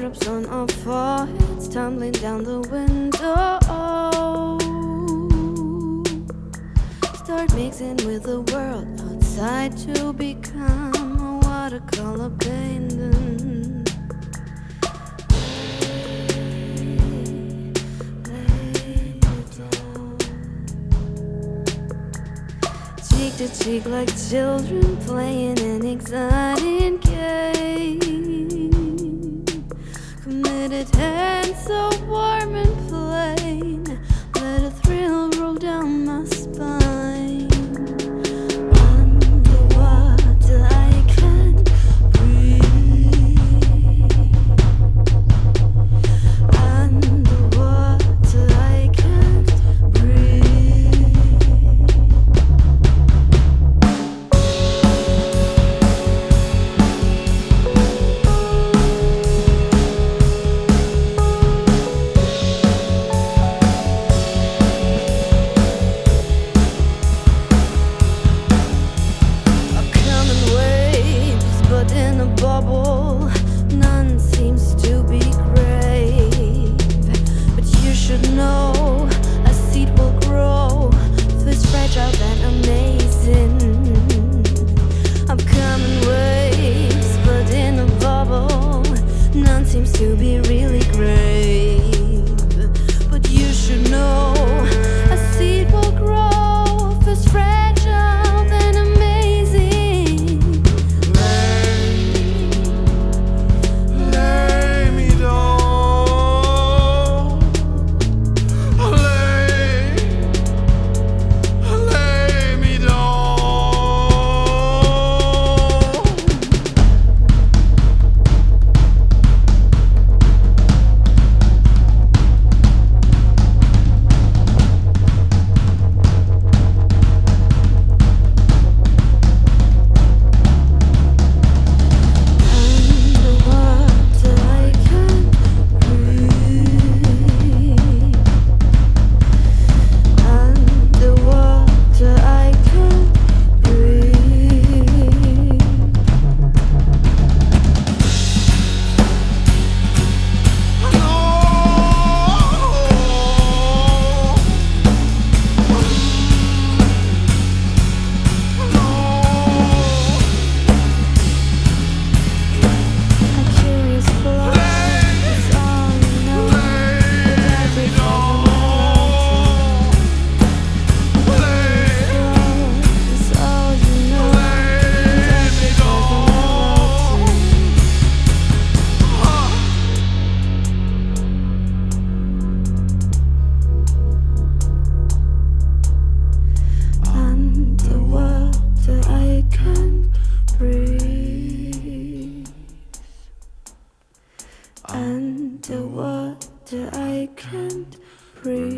Raindrops on our foreheads, tumbling down the window. Start mixing with the world outside to become a watercolor painting. Cheek to cheek like children playing an exciting game.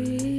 free.